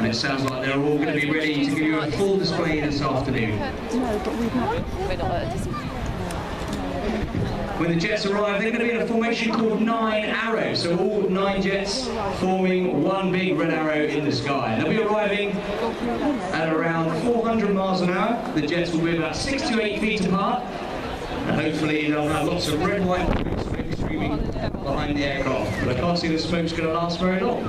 and it sounds like they're all going to be ready to give you a full display this afternoon. When the jets arrive, they're going to be in a formation called Nine Arrows, so all nine jets forming one big red arrow in the sky. They'll be arriving at around 400 miles an hour. The jets will be about six to eight feet apart, and hopefully they'll have lots of red, smoke streaming behind the aircraft. But I can't see the smoke's going to last very long.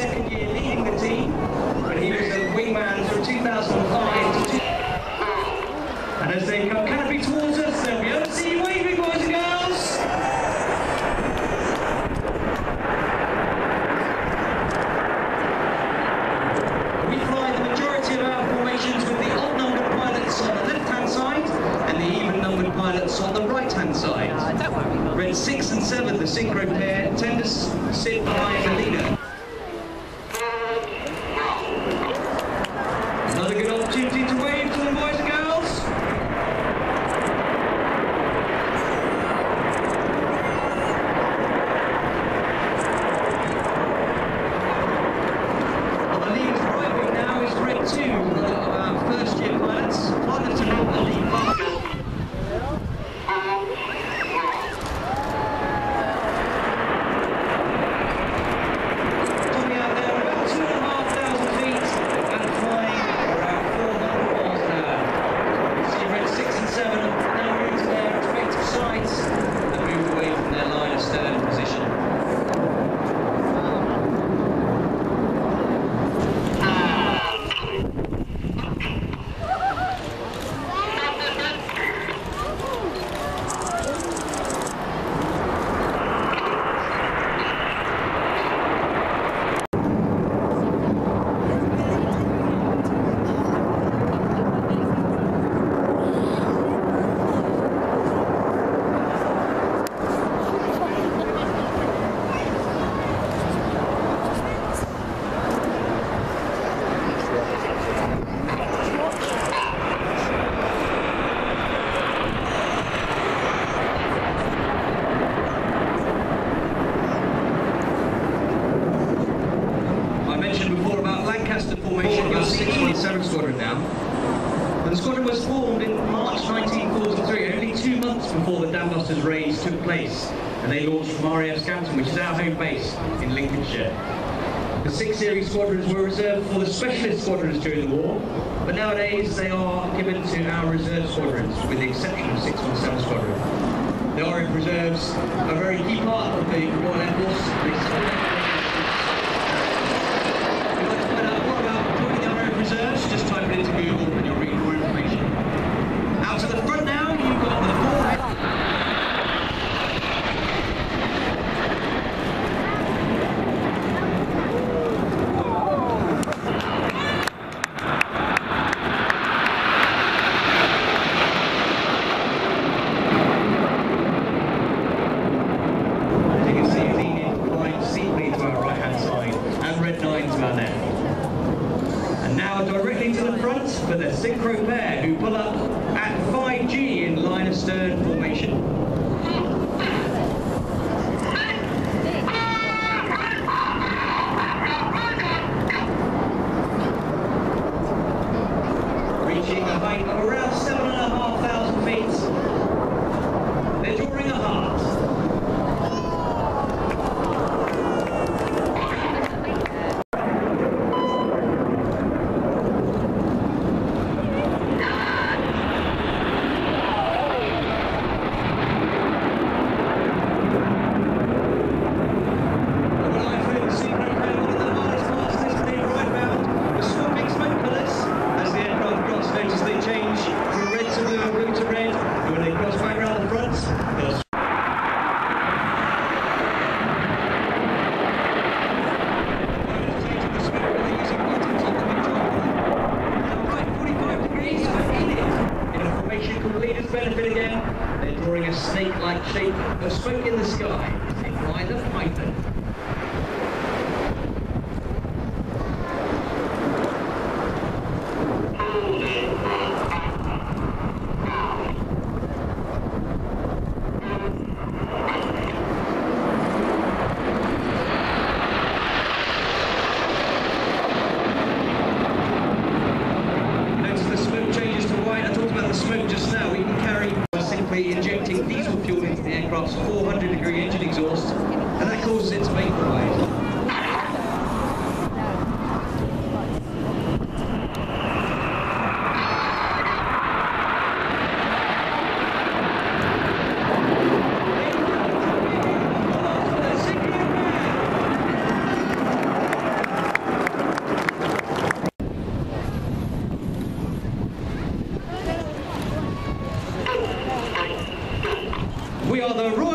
second year leading the team, but he was a wingman from 2005 to two- And as they come canopy towards us, they'll be able to see you waving, boys and girls. We fly the majority of our formations with the odd-numbered pilots on the left-hand side and the even-numbered pilots on the right-hand side. Ah, worry. Red 6 and 7, the synchro pair, tend to sit behind the leader. Тин-тин-тин. Before the Dambusters raids took place. And they launched from RAF Scampton, which is our home base in Lincolnshire. The six series squadrons were reserved for the specialist squadrons during the war, but nowadays they are given to our reserve squadrons, with the exception of 617 Squadron. The RAF Reserves are a very key part of the Royal Air Force. They support if you'd like to find out more about joining the RAF Reserves, just type it into Google and you'll read more information. Out to the front now, you've got the four. As you can see, it's leaning flying seatly to our right-hand side and red nine to our left. And now directly to the front for the synchro pair who pull up at 5G in line astern formation. Reaching a height of around seven and a half a snake-like shape of smoke in the sky. They fly the Python. Notice the smoke changes to white. I talked about the smoke just now. We can carry by simply injecting diesel fuel into We are the